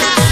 Yeah.